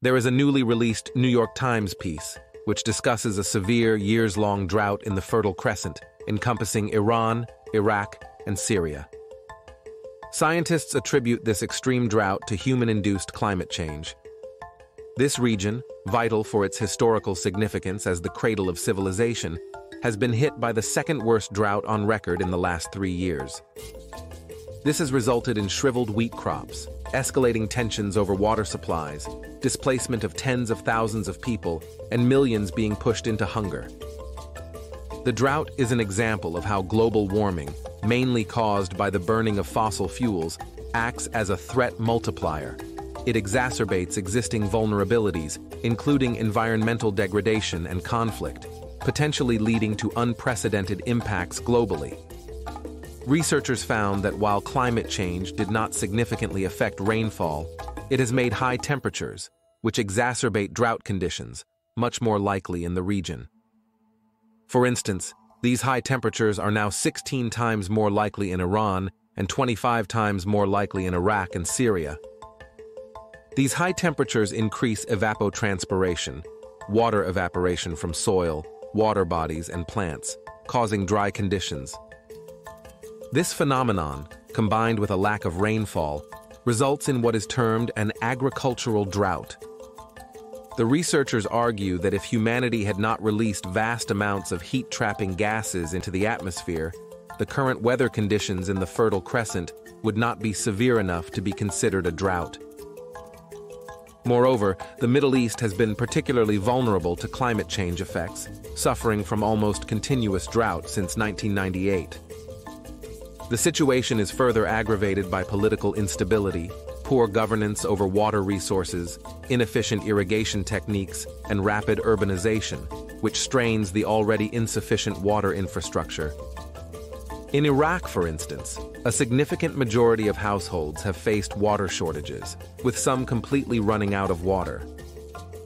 There is a newly released New York Times piece which discusses a severe years-long drought in the Fertile Crescent, encompassing Iran, Iraq, and Syria. Scientists attribute this extreme drought to human-induced climate change. This region, vital for its historical significance as the cradle of civilization, has been hit by the second worst drought on record in the last three years. This has resulted in shriveled wheat crops, escalating tensions over water supplies, displacement of tens of thousands of people, and millions being pushed into hunger. The drought is an example of how global warming, mainly caused by the burning of fossil fuels, acts as a threat multiplier. It exacerbates existing vulnerabilities, including environmental degradation and conflict, potentially leading to unprecedented impacts globally. Researchers found that while climate change did not significantly affect rainfall, it has made high temperatures, which exacerbate drought conditions, much more likely in the region. For instance, these high temperatures are now 16 times more likely in Iran and 25 times more likely in Iraq and Syria. These high temperatures increase evapotranspiration, water evaporation from soil, water bodies, and plants, causing dry conditions. This phenomenon, combined with a lack of rainfall, results in what is termed an agricultural drought. The researchers argue that if humanity had not released vast amounts of heat-trapping gases into the atmosphere, the current weather conditions in the Fertile Crescent would not be severe enough to be considered a drought. Moreover, the Middle East has been particularly vulnerable to climate change effects, suffering from almost continuous drought since 1998. The situation is further aggravated by political instability, poor governance over water resources, inefficient irrigation techniques, and rapid urbanization, which strains the already insufficient water infrastructure in Iraq, for instance, a significant majority of households have faced water shortages, with some completely running out of water.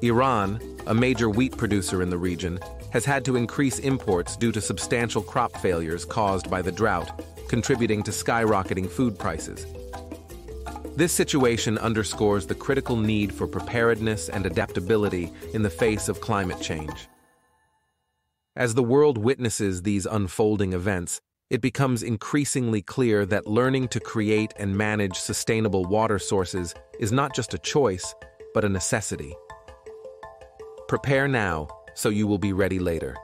Iran, a major wheat producer in the region, has had to increase imports due to substantial crop failures caused by the drought, contributing to skyrocketing food prices. This situation underscores the critical need for preparedness and adaptability in the face of climate change. As the world witnesses these unfolding events, it becomes increasingly clear that learning to create and manage sustainable water sources is not just a choice, but a necessity. Prepare now so you will be ready later.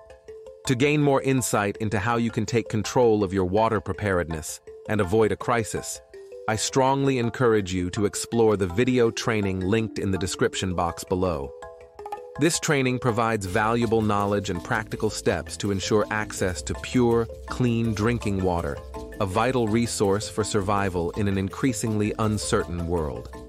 To gain more insight into how you can take control of your water preparedness and avoid a crisis, I strongly encourage you to explore the video training linked in the description box below. This training provides valuable knowledge and practical steps to ensure access to pure, clean drinking water, a vital resource for survival in an increasingly uncertain world.